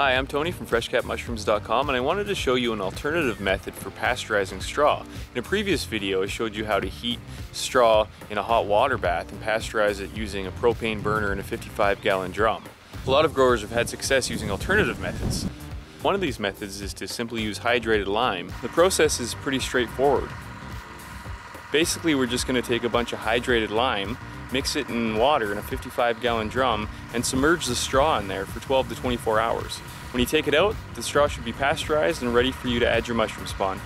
Hi, I'm Tony from freshcapmushrooms.com and I wanted to show you an alternative method for pasteurizing straw. In a previous video I showed you how to heat straw in a hot water bath and pasteurize it using a propane burner in a 55 gallon drum. A lot of growers have had success using alternative methods. One of these methods is to simply use hydrated lime. The process is pretty straightforward. Basically we're just going to take a bunch of hydrated lime mix it in water in a 55 gallon drum, and submerge the straw in there for 12 to 24 hours. When you take it out, the straw should be pasteurized and ready for you to add your mushroom spawn.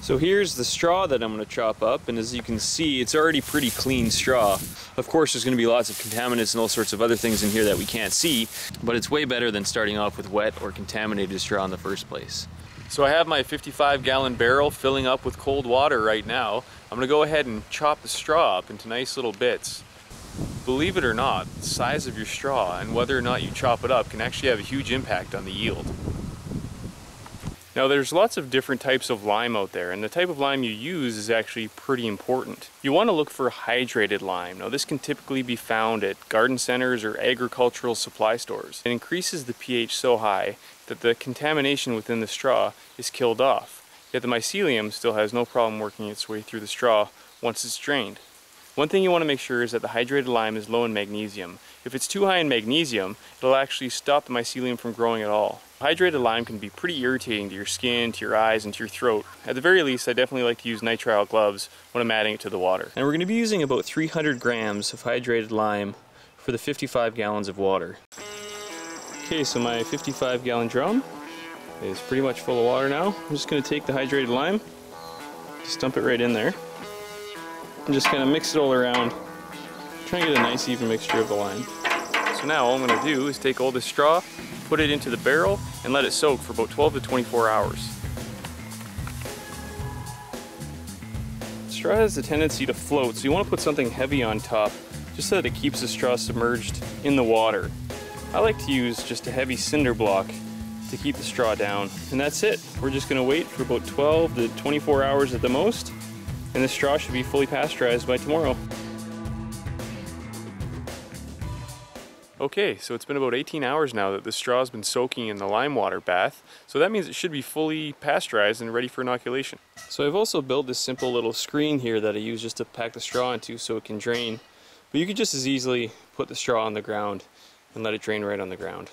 So here's the straw that I'm going to chop up, and as you can see, it's already pretty clean straw. Of course, there's going to be lots of contaminants and all sorts of other things in here that we can't see, but it's way better than starting off with wet or contaminated straw in the first place. So I have my 55 gallon barrel filling up with cold water right now. I'm going to go ahead and chop the straw up into nice little bits. Believe it or not, the size of your straw and whether or not you chop it up can actually have a huge impact on the yield. Now there's lots of different types of lime out there and the type of lime you use is actually pretty important. You want to look for hydrated lime. Now this can typically be found at garden centers or agricultural supply stores. It increases the pH so high that the contamination within the straw is killed off. Yet the mycelium still has no problem working its way through the straw once it's drained. One thing you want to make sure is that the hydrated lime is low in magnesium. If it's too high in magnesium, it'll actually stop the mycelium from growing at all. Hydrated lime can be pretty irritating to your skin, to your eyes, and to your throat. At the very least, I definitely like to use nitrile gloves when I'm adding it to the water. And we're going to be using about 300 grams of hydrated lime for the 55 gallons of water. Okay, so my 55 gallon drum is pretty much full of water now. I'm just going to take the hydrated lime, just dump it right in there and just kind of mix it all around. Try and get a nice even mixture of the lime. So now all I'm going to do is take all this straw, put it into the barrel, and let it soak for about 12 to 24 hours. Straw has a tendency to float, so you want to put something heavy on top, just so that it keeps the straw submerged in the water. I like to use just a heavy cinder block to keep the straw down. And that's it. We're just going to wait for about 12 to 24 hours at the most, and the straw should be fully pasteurized by tomorrow. Okay, so it's been about 18 hours now that the straw has been soaking in the lime water bath, so that means it should be fully pasteurized and ready for inoculation. So I've also built this simple little screen here that I use just to pack the straw into so it can drain, but you could just as easily put the straw on the ground and let it drain right on the ground.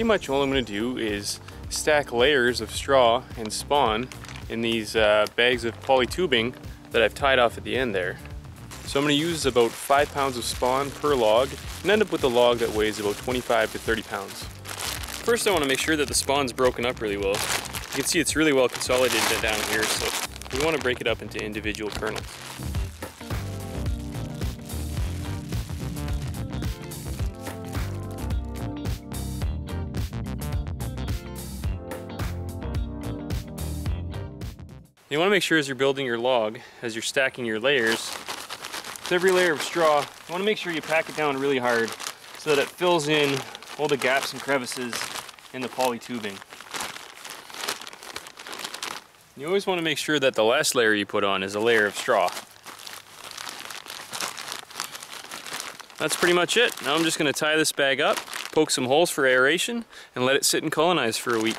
Pretty much all I'm going to do is stack layers of straw and spawn in these uh, bags of poly tubing that I've tied off at the end there. So I'm to use about 5 pounds of spawn per log and end up with a log that weighs about 25 to 30 pounds. First I want to make sure that the spawn's broken up really well. You can see it's really well consolidated down here so we want to break it up into individual kernels. You want to make sure as you're building your log, as you're stacking your layers, with every layer of straw, you want to make sure you pack it down really hard so that it fills in all the gaps and crevices in the poly tubing. You always want to make sure that the last layer you put on is a layer of straw. That's pretty much it. Now I'm just going to tie this bag up, poke some holes for aeration, and let it sit and colonize for a week.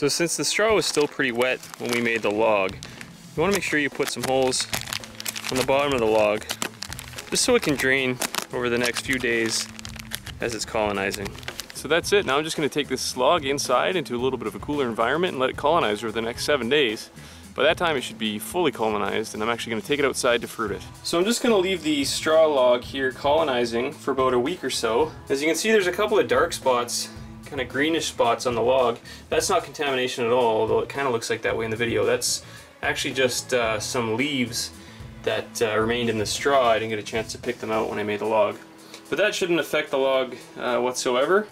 So since the straw was still pretty wet when we made the log, you want to make sure you put some holes on the bottom of the log just so it can drain over the next few days as it's colonizing. So that's it. Now I'm just going to take this log inside into a little bit of a cooler environment and let it colonize over the next seven days. By that time it should be fully colonized and I'm actually going to take it outside to fruit it. So I'm just going to leave the straw log here colonizing for about a week or so. As you can see there's a couple of dark spots kind of greenish spots on the log. That's not contamination at all, although it kind of looks like that way in the video. That's actually just uh, some leaves that uh, remained in the straw. I didn't get a chance to pick them out when I made the log. But that shouldn't affect the log uh, whatsoever.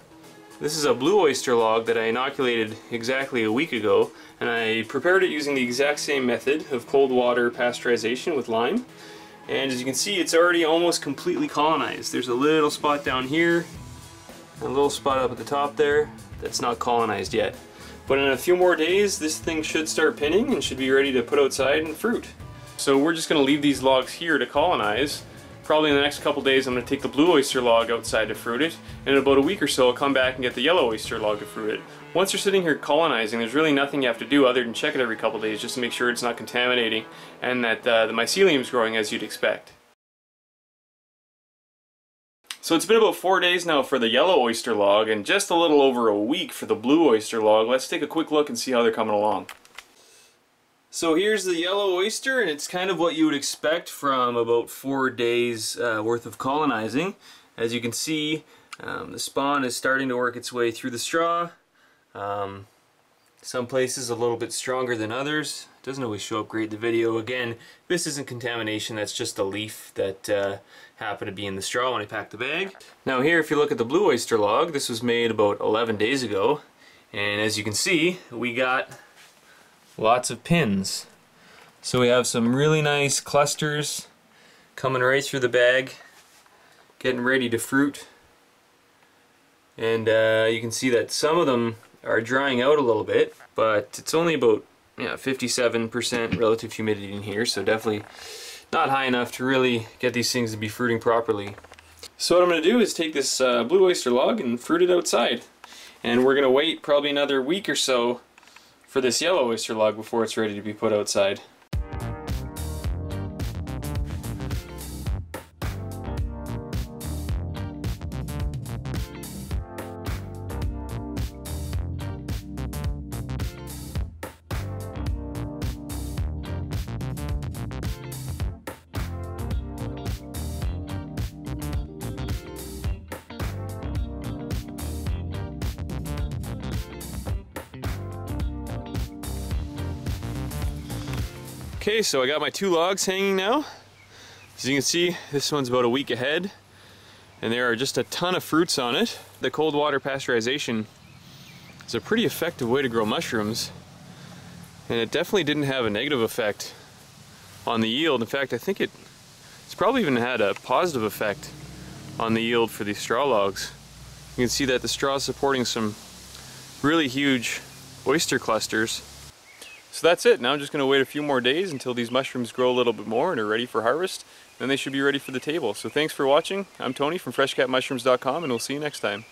This is a blue oyster log that I inoculated exactly a week ago and I prepared it using the exact same method of cold water pasteurization with lime. And as you can see, it's already almost completely colonized. There's a little spot down here, a little spot up at the top there that's not colonized yet. But in a few more days, this thing should start pinning and should be ready to put outside and fruit. So we're just gonna leave these logs here to colonize. Probably in the next couple days I'm gonna take the blue oyster log outside to fruit it, and in about a week or so I'll come back and get the yellow oyster log to fruit it. Once you're sitting here colonizing, there's really nothing you have to do other than check it every couple days just to make sure it's not contaminating and that uh, the mycelium is growing as you'd expect. So it's been about four days now for the yellow oyster log and just a little over a week for the blue oyster log. Let's take a quick look and see how they're coming along. So here's the yellow oyster and it's kind of what you would expect from about four days uh, worth of colonizing. As you can see um, the spawn is starting to work its way through the straw. Um, some places a little bit stronger than others. Doesn't always show up great the video. Again, this isn't contamination, that's just a leaf that uh, happened to be in the straw when I packed the bag. Now here, if you look at the blue oyster log, this was made about 11 days ago. And as you can see, we got lots of pins. So we have some really nice clusters coming right through the bag, getting ready to fruit. And uh, you can see that some of them are drying out a little bit, but it's only about yeah, 57% relative humidity in here, so definitely not high enough to really get these things to be fruiting properly. So what I'm going to do is take this uh, blue oyster log and fruit it outside. And we're going to wait probably another week or so for this yellow oyster log before it's ready to be put outside. Okay, so I got my two logs hanging now. As you can see, this one's about a week ahead, and there are just a ton of fruits on it. The cold water pasteurization is a pretty effective way to grow mushrooms, and it definitely didn't have a negative effect on the yield. In fact, I think it, it's probably even had a positive effect on the yield for these straw logs. You can see that the straw is supporting some really huge oyster clusters so that's it. Now I'm just going to wait a few more days until these mushrooms grow a little bit more and are ready for harvest. Then they should be ready for the table. So thanks for watching. I'm Tony from freshcapmushrooms.com and we'll see you next time.